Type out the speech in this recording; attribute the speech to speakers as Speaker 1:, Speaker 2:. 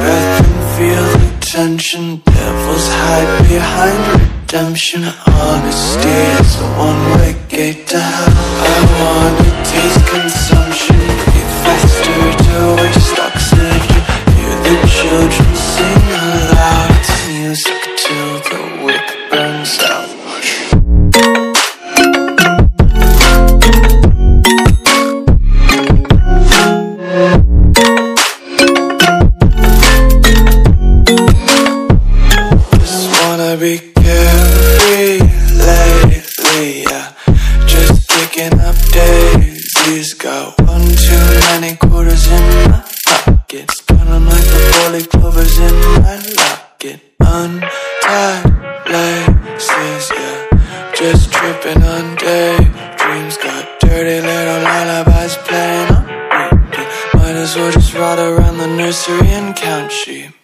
Speaker 1: breath and feel the tension. Devils hide behind redemption. Honesty is a one-way gate to hell. I wanna taste consumption, carefree lately, yeah. Just picking up daisies. Got one too many quarters in my pockets. 'em like the four-leaf clovers in my locket. Untied laces, yeah. Just tripping on daydreams. Got dirty little lullabies playing on repeat. Might as well just ride around the nursery and count sheep.